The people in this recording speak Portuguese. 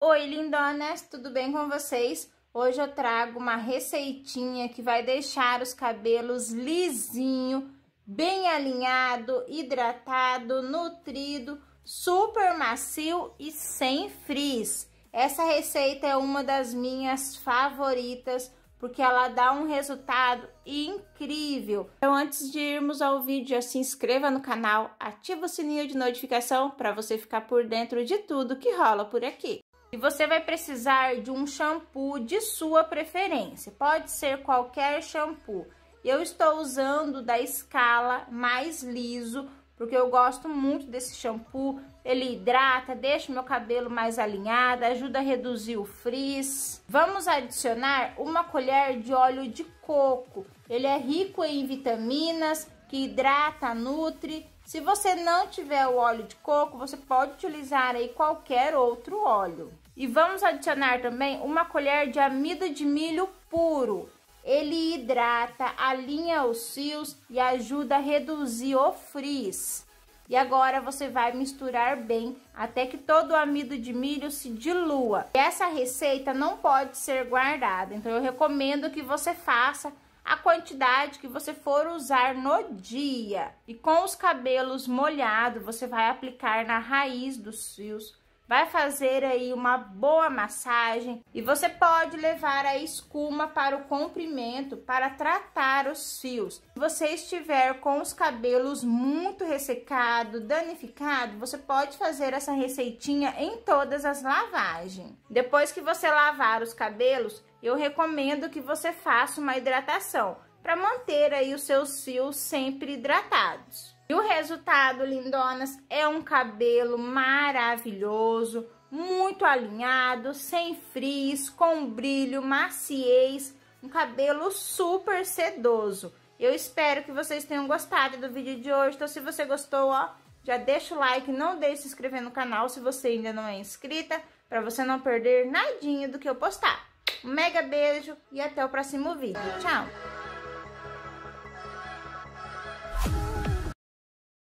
Oi, lindonas, tudo bem com vocês? Hoje eu trago uma receitinha que vai deixar os cabelos lisinho, bem alinhado, hidratado, nutrido, super macio e sem frizz. Essa receita é uma das minhas favoritas porque ela dá um resultado incrível. Então, antes de irmos ao vídeo, se inscreva no canal, ativa o sininho de notificação para você ficar por dentro de tudo que rola por aqui. E você vai precisar de um shampoo de sua preferência, pode ser qualquer shampoo. Eu estou usando da escala mais liso, porque eu gosto muito desse shampoo. Ele hidrata, deixa meu cabelo mais alinhado, ajuda a reduzir o frizz. Vamos adicionar uma colher de óleo de coco. Ele é rico em vitaminas, que hidrata, nutre. Se você não tiver o óleo de coco, você pode utilizar aí qualquer outro óleo. E vamos adicionar também uma colher de amido de milho puro. Ele hidrata, alinha os fios e ajuda a reduzir o frizz. E agora você vai misturar bem até que todo o amido de milho se dilua. Essa receita não pode ser guardada, então eu recomendo que você faça a quantidade que você for usar no dia. E com os cabelos molhados, você vai aplicar na raiz dos fios vai fazer aí uma boa massagem e você pode levar a escuma para o comprimento para tratar os fios. Se você estiver com os cabelos muito ressecado, danificado, você pode fazer essa receitinha em todas as lavagens. Depois que você lavar os cabelos, eu recomendo que você faça uma hidratação para manter aí os seus fios sempre hidratados. E o resultado, lindonas, é um cabelo maravilhoso, muito alinhado, sem frizz, com brilho, maciez, um cabelo super sedoso. Eu espero que vocês tenham gostado do vídeo de hoje, então se você gostou, ó, já deixa o like, não deixe de se inscrever no canal se você ainda não é inscrita, para você não perder nadinha do que eu postar. Um mega beijo e até o próximo vídeo. Tchau!